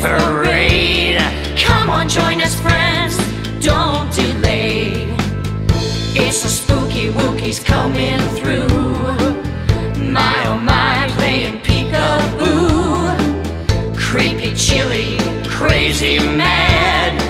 parade. Come on, join us, friends. Don't delay. It's the spooky wookies coming through. My oh my, playing peekaboo. Creepy, chilly, crazy, mad.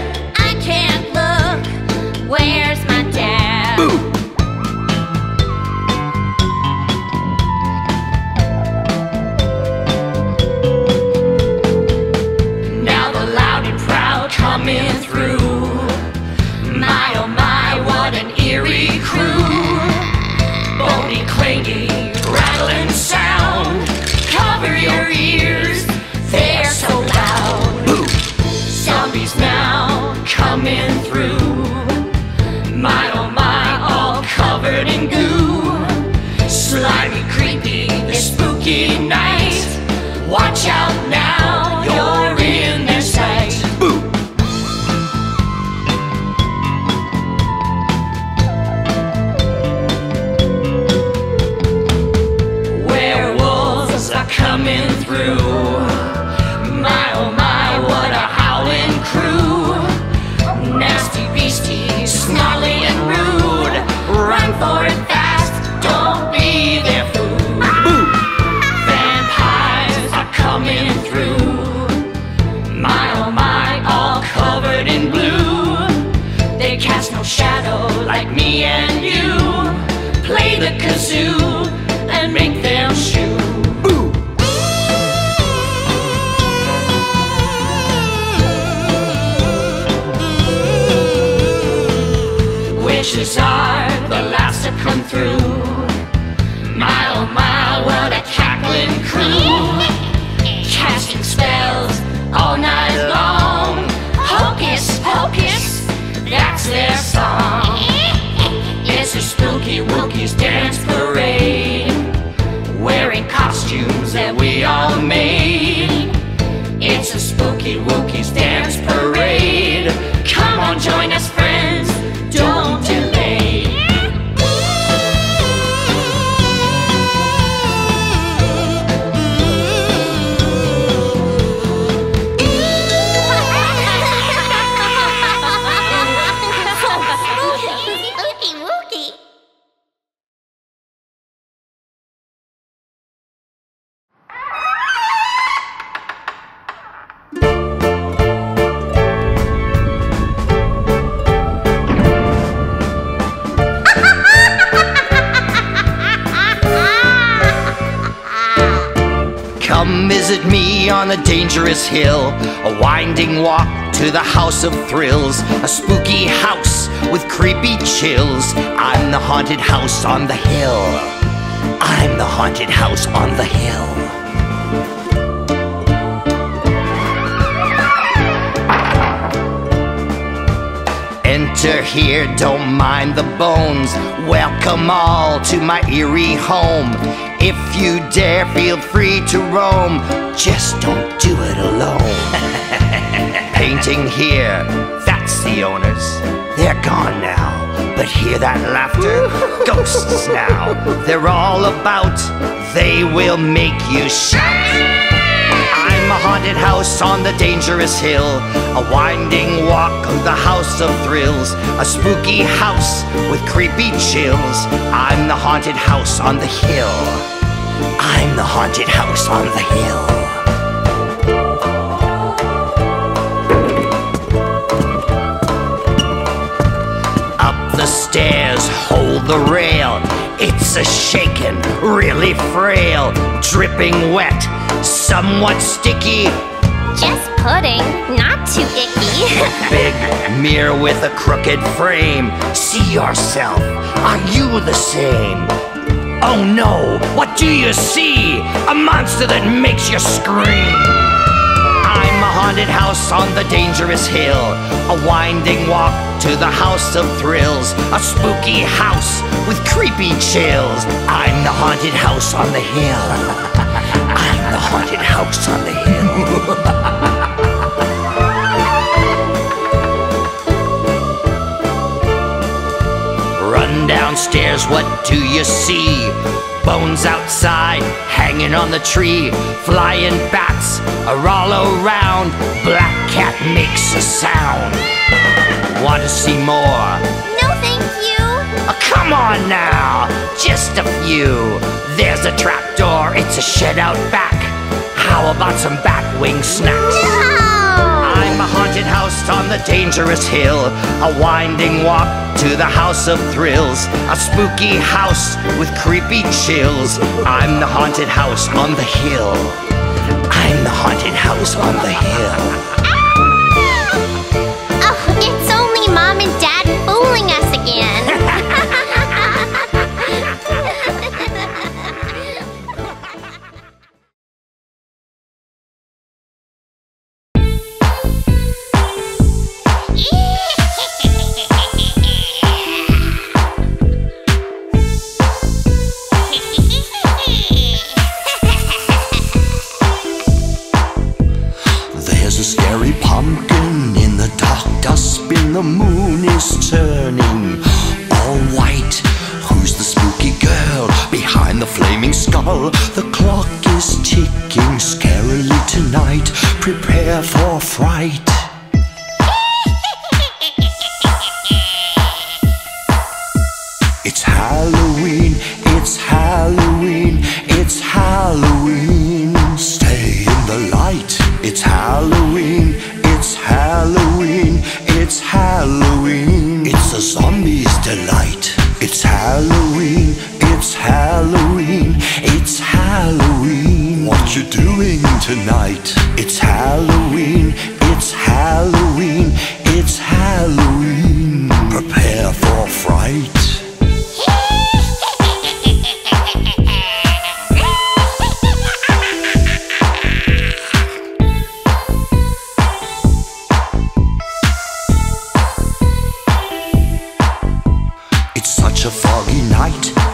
Witches are the last to come through. My oh my, what a cackling crew. Casting spells all night long. Hocus pocus, that's their song. It's a spooky Wookiees dance parade. Wearing costumes that we all made. It's a spooky Wookiees dance parade. Come on, join us, Visit me on a dangerous hill, a winding walk to the house of thrills, a spooky house with creepy chills. I'm the haunted house on the hill. I'm the haunted house on the hill. Enter here, don't mind the bones. Welcome all to my eerie home. If you dare, feel free to roam. Just don't do it alone. Painting here, that's the owners. They're gone now. But hear that laughter? Ghosts now. They're all about. They will make you shout. Haunted house on the dangerous hill, a winding walk to the house of thrills, a spooky house with creepy chills. I'm the haunted house on the hill. I'm the haunted house on the hill. Up the stairs, hold the rail. It's a shaken, really frail, dripping wet, somewhat sticky. Just pudding, not too icky. Big mirror with a crooked frame. See yourself. Are you the same? Oh no, what do you see? A monster that makes you scream. Haunted house on the dangerous hill. A winding walk to the house of thrills. A spooky house with creepy chills. I'm the haunted house on the hill. I'm the haunted house on the hill. Run downstairs, what do you see? Bones outside, hanging on the tree. Flying bats are all around. Black cat makes a sound. Want to see more? No, thank you. Oh, come on now, just a few. There's a trapdoor, it's a shed out back. How about some bat wing snacks? On the dangerous hill. A winding walk to the house of thrills. A spooky house with creepy chills. I'm the haunted house on the hill. I'm the haunted house on the hill. The moon is turning all white. Who's the spooky girl behind the flaming skull? The clock is ticking scarily tonight. Prepare for fright. It's Halloween, Halloween,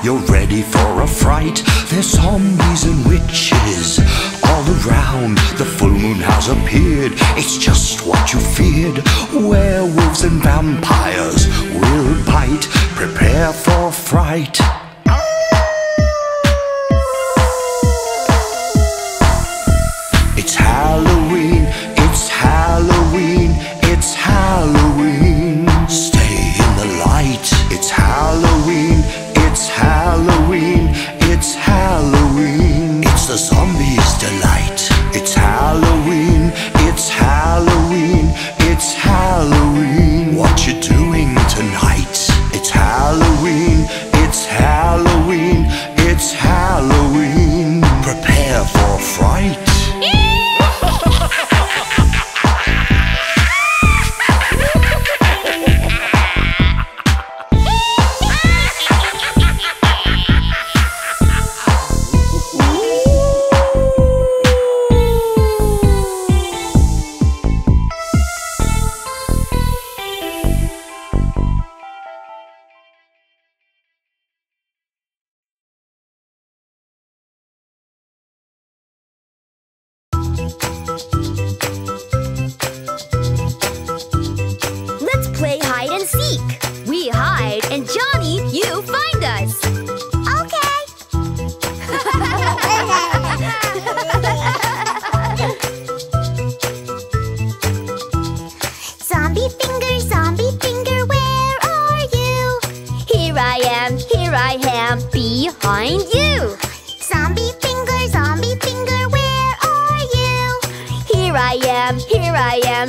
you're ready for a fright. There's zombies and witches all around. The full moon has appeared, it's just what you feared. Werewolves and vampires will bite, prepare for fright. Zombie's delight. It's am, here I am,